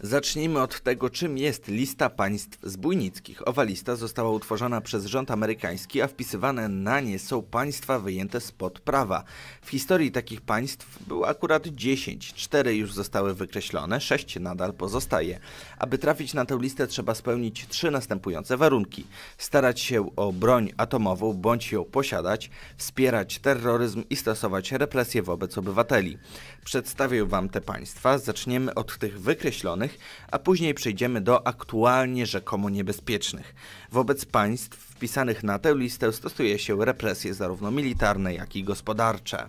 Zacznijmy od tego, czym jest lista państw zbójnickich. Owa lista została utworzona przez rząd amerykański, a wpisywane na nie są państwa wyjęte spod prawa. W historii takich państw było akurat 10, 4 już zostały wykreślone, 6 nadal pozostaje. Aby trafić na tę listę trzeba spełnić trzy następujące warunki. Starać się o broń atomową bądź ją posiadać, wspierać terroryzm i stosować represje wobec obywateli. Przedstawię Wam te państwa, zaczniemy od tych wykreślonych, a później przejdziemy do aktualnie rzekomo niebezpiecznych. Wobec państw wpisanych na tę listę stosuje się represje zarówno militarne, jak i gospodarcze.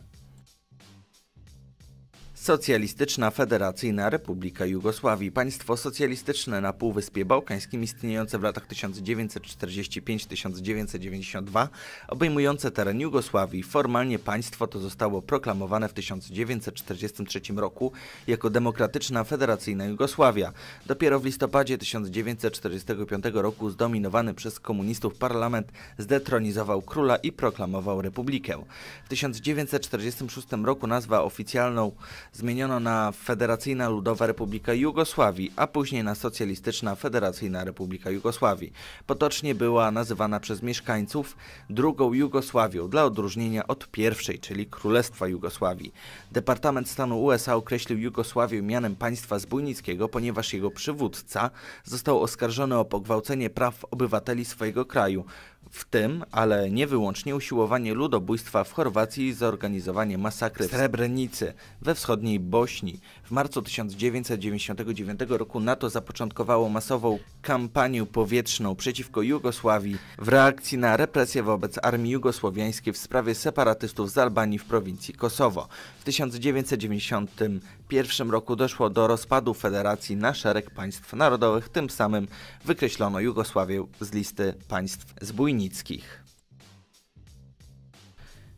Socjalistyczna Federacyjna Republika Jugosławii, państwo socjalistyczne na Półwyspie Bałkańskim istniejące w latach 1945-1992, obejmujące teren Jugosławii. Formalnie państwo to zostało proklamowane w 1943 roku jako Demokratyczna Federacyjna Jugosławia. Dopiero w listopadzie 1945 roku zdominowany przez komunistów parlament zdetronizował króla i proklamował republikę. W 1946 roku nazwa oficjalną zmieniono na Federacyjna Ludowa Republika Jugosławii, a później na Socjalistyczna Federacyjna Republika Jugosławii. Potocznie była nazywana przez mieszkańców drugą Jugosławią dla odróżnienia od pierwszej, czyli Królestwa Jugosławii. Departament Stanu USA określił Jugosławię mianem państwa zbójnickiego, ponieważ jego przywódca został oskarżony o pogwałcenie praw obywateli swojego kraju w tym, ale nie wyłącznie usiłowanie ludobójstwa w Chorwacji i zorganizowanie masakry w Srebrenicy we wschodniej Bośni. W marcu 1999 roku NATO zapoczątkowało masową kampanię powietrzną przeciwko Jugosławii w reakcji na represje wobec armii jugosłowiańskiej w sprawie separatystów z Albanii w prowincji Kosowo. W 1991 roku doszło do rozpadu federacji na szereg państw narodowych, tym samym wykreślono Jugosławię z listy państw zbójnickich.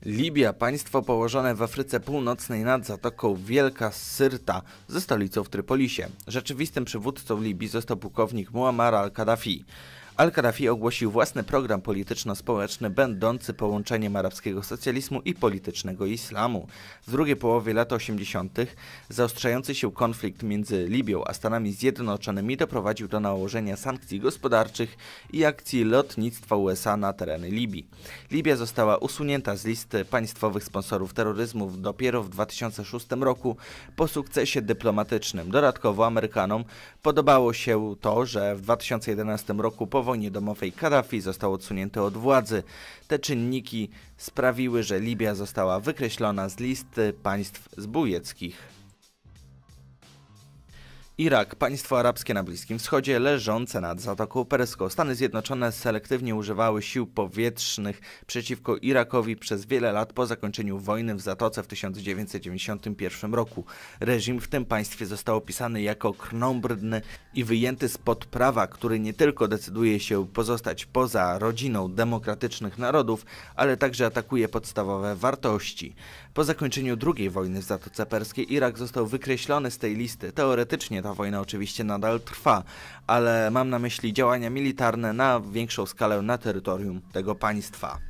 Libia, państwo położone w Afryce Północnej nad Zatoką Wielka Syrta ze stolicą w Trypolisie. Rzeczywistym przywódcą Libii został pułkownik Muammar al-Kaddafi. Al-Kaddafi ogłosił własny program polityczno-społeczny będący połączeniem arabskiego socjalizmu i politycznego islamu. W drugiej połowie lat 80. zaostrzający się konflikt między Libią a Stanami Zjednoczonymi doprowadził do nałożenia sankcji gospodarczych i akcji lotnictwa USA na tereny Libii. Libia została usunięta z listy państwowych sponsorów terroryzmu dopiero w 2006 roku po sukcesie dyplomatycznym. Dodatkowo Amerykanom podobało się to, że w 2011 roku po wojnie domowej Kaddafi został odsunięty od władzy. Te czynniki sprawiły, że Libia została wykreślona z listy państw zbójeckich. Irak, państwo arabskie na Bliskim Wschodzie, leżące nad Zatoką Perską. Stany Zjednoczone selektywnie używały sił powietrznych przeciwko Irakowi przez wiele lat po zakończeniu wojny w Zatoce w 1991 roku. Reżim w tym państwie został opisany jako krnąbrny i wyjęty spod prawa, który nie tylko decyduje się pozostać poza rodziną demokratycznych narodów, ale także atakuje podstawowe wartości. Po zakończeniu II wojny w Zatoce Perskiej Irak został wykreślony z tej listy. Teoretycznie ta wojna oczywiście nadal trwa, ale mam na myśli działania militarne na większą skalę na terytorium tego państwa.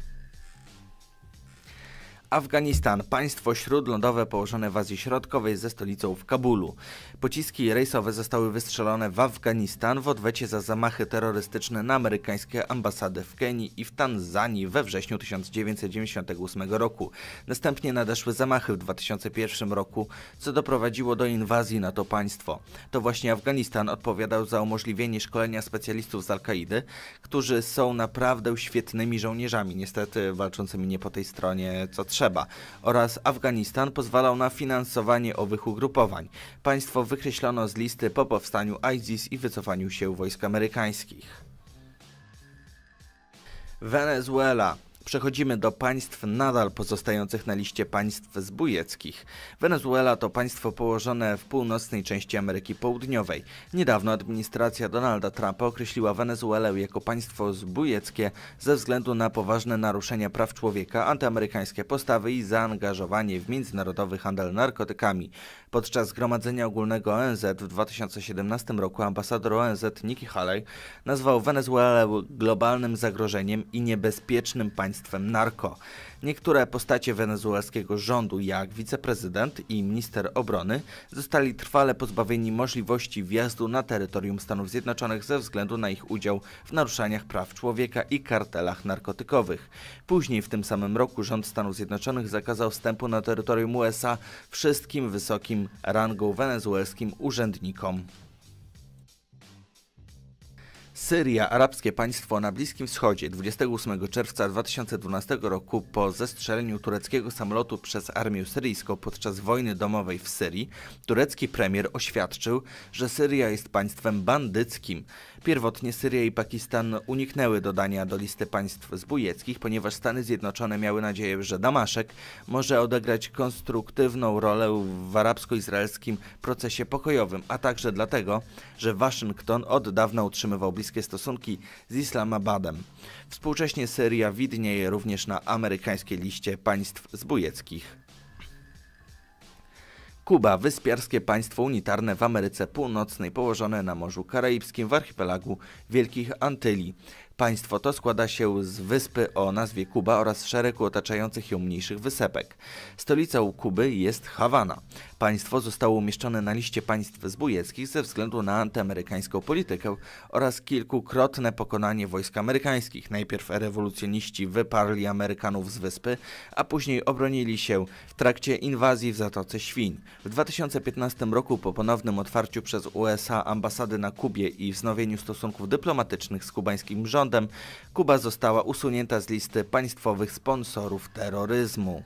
Afganistan, państwo śródlądowe położone w Azji Środkowej ze stolicą w Kabulu. Pociski rejsowe zostały wystrzelone w Afganistan w odwecie za zamachy terrorystyczne na amerykańskie ambasady w Kenii i w Tanzanii we wrześniu 1998 roku. Następnie nadeszły zamachy w 2001 roku, co doprowadziło do inwazji na to państwo. To właśnie Afganistan odpowiadał za umożliwienie szkolenia specjalistów z Al-Kaidy, którzy są naprawdę świetnymi żołnierzami, niestety walczącymi nie po tej stronie co trzeba trzeba oraz Afganistan pozwalał na finansowanie owych ugrupowań. Państwo wykreślono z listy po powstaniu ISIS i wycofaniu się wojsk amerykańskich. Wenezuela Przechodzimy do państw nadal pozostających na liście państw zbójeckich. Wenezuela to państwo położone w północnej części Ameryki Południowej. Niedawno administracja Donalda Trumpa określiła Wenezuelę jako państwo zbójeckie ze względu na poważne naruszenia praw człowieka, antyamerykańskie postawy i zaangażowanie w międzynarodowy handel narkotykami. Podczas Zgromadzenia Ogólnego ONZ w 2017 roku ambasador ONZ Nikki Haley nazwał Wenezuelę globalnym zagrożeniem i niebezpiecznym państwem narko. Niektóre postacie wenezuelskiego rządu, jak wiceprezydent i minister obrony, zostali trwale pozbawieni możliwości wjazdu na terytorium Stanów Zjednoczonych ze względu na ich udział w naruszaniach praw człowieka i kartelach narkotykowych. Później w tym samym roku rząd Stanów Zjednoczonych zakazał wstępu na terytorium USA wszystkim wysokim rangą wenezuelskim urzędnikom. Syria, arabskie państwo na Bliskim Wschodzie 28 czerwca 2012 roku po zestrzeleniu tureckiego samolotu przez armię syryjską podczas wojny domowej w Syrii, turecki premier oświadczył, że Syria jest państwem bandyckim. Pierwotnie Syria i Pakistan uniknęły dodania do listy państw zbójeckich, ponieważ Stany Zjednoczone miały nadzieję, że Damaszek może odegrać konstruktywną rolę w arabsko-izraelskim procesie pokojowym, a także dlatego, że Waszyngton od dawna utrzymywał bliskie stosunki z Islamabadem. Współcześnie Syria widnieje również na amerykańskiej liście państw zbójeckich. Kuba, wyspiarskie państwo unitarne w Ameryce Północnej, położone na Morzu Karaibskim w archipelagu Wielkich Antyli. Państwo to składa się z wyspy o nazwie Kuba oraz szeregu otaczających ją mniejszych wysepek. Stolicą Kuby jest Hawana. Państwo zostało umieszczone na liście państw zbójeckich ze względu na antyamerykańską politykę oraz kilkukrotne pokonanie wojsk amerykańskich. Najpierw rewolucjoniści wyparli Amerykanów z wyspy, a później obronili się w trakcie inwazji w Zatoce Świń. W 2015 roku po ponownym otwarciu przez USA ambasady na Kubie i wznowieniu stosunków dyplomatycznych z kubańskim rządem Kuba została usunięta z listy państwowych sponsorów terroryzmu.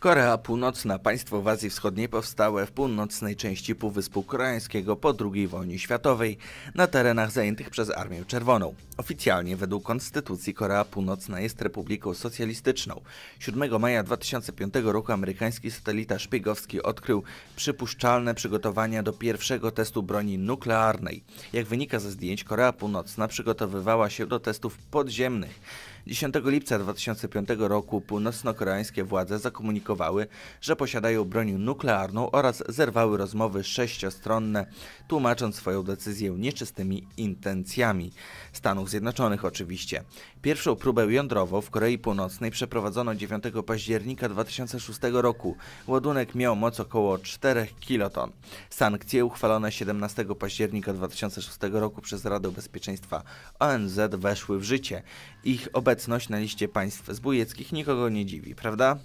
Korea Północna, państwo w Azji Wschodniej powstałe w północnej części Półwyspu Koreańskiego po II wojnie światowej na terenach zajętych przez Armię Czerwoną. Oficjalnie według Konstytucji Korea Północna jest republiką socjalistyczną. 7 maja 2005 roku amerykański satelita szpiegowski odkrył przypuszczalne przygotowania do pierwszego testu broni nuklearnej. Jak wynika ze zdjęć, Korea Północna przygotowywała się do testów podziemnych. 10 lipca 2005 roku północno-koreańskie władze zakomunikowały, że posiadają broń nuklearną oraz zerwały rozmowy sześciostronne, tłumacząc swoją decyzję nieczystymi intencjami. Stanów Zjednoczonych oczywiście. Pierwszą próbę jądrową w Korei Północnej przeprowadzono 9 października 2006 roku. Ładunek miał moc około 4 kiloton. Sankcje uchwalone 17 października 2006 roku przez Radę Bezpieczeństwa ONZ weszły w życie. Ich obecność na liście państw zbójeckich nikogo nie dziwi, prawda?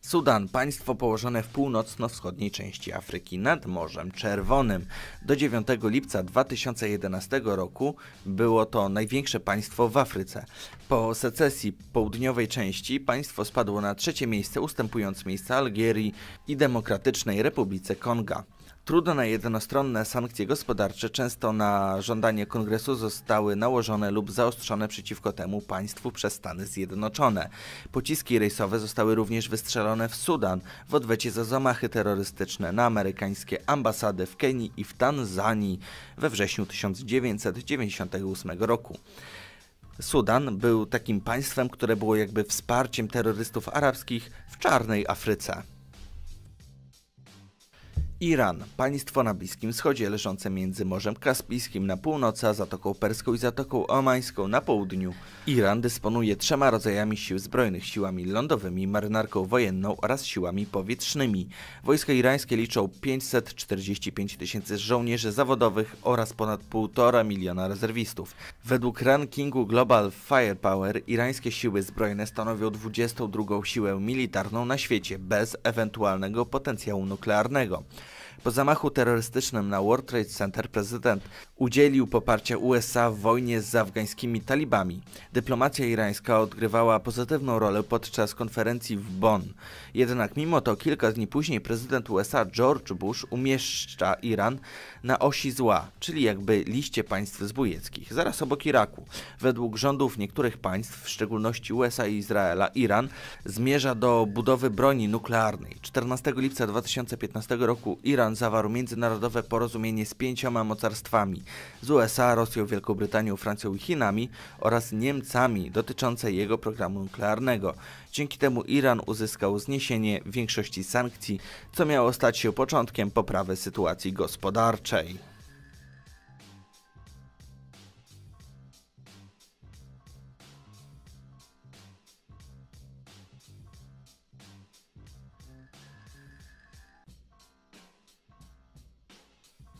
Sudan, państwo położone w północno-wschodniej części Afryki nad Morzem Czerwonym. Do 9 lipca 2011 roku było to największe państwo w Afryce. Po secesji południowej części państwo spadło na trzecie miejsce, ustępując miejsca Algierii i Demokratycznej Republice Konga. Trudne jednostronne sankcje gospodarcze, często na żądanie kongresu, zostały nałożone lub zaostrzone przeciwko temu państwu przez Stany Zjednoczone. Pociski rejsowe zostały również wystrzelone w Sudan w odwecie za zamachy terrorystyczne na amerykańskie ambasady w Kenii i w Tanzanii we wrześniu 1998 roku. Sudan był takim państwem, które było jakby wsparciem terrorystów arabskich w czarnej Afryce. Iran, państwo na Bliskim Wschodzie leżące między Morzem Kaspijskim na północy, a Zatoką Perską i Zatoką Omańską na południu. Iran dysponuje trzema rodzajami sił zbrojnych, siłami lądowymi, marynarką wojenną oraz siłami powietrznymi. Wojska irańskie liczą 545 tysięcy żołnierzy zawodowych oraz ponad 1,5 miliona rezerwistów. Według rankingu Global Firepower irańskie siły zbrojne stanowią 22 siłę militarną na świecie bez ewentualnego potencjału nuklearnego. Po zamachu terrorystycznym na World Trade Center prezydent udzielił poparcia USA w wojnie z afgańskimi talibami. Dyplomacja irańska odgrywała pozytywną rolę podczas konferencji w Bonn. Jednak mimo to kilka dni później prezydent USA George Bush umieszcza Iran na osi zła, czyli jakby liście państw zbójeckich, zaraz obok Iraku. Według rządów niektórych państw, w szczególności USA i Izraela, Iran zmierza do budowy broni nuklearnej. 14 lipca 2015 roku Iran Zawarł międzynarodowe porozumienie z pięcioma mocarstwami z USA, Rosją, Wielką Brytanią, Francją i Chinami oraz Niemcami dotyczące jego programu nuklearnego. Dzięki temu Iran uzyskał zniesienie większości sankcji, co miało stać się początkiem poprawy sytuacji gospodarczej.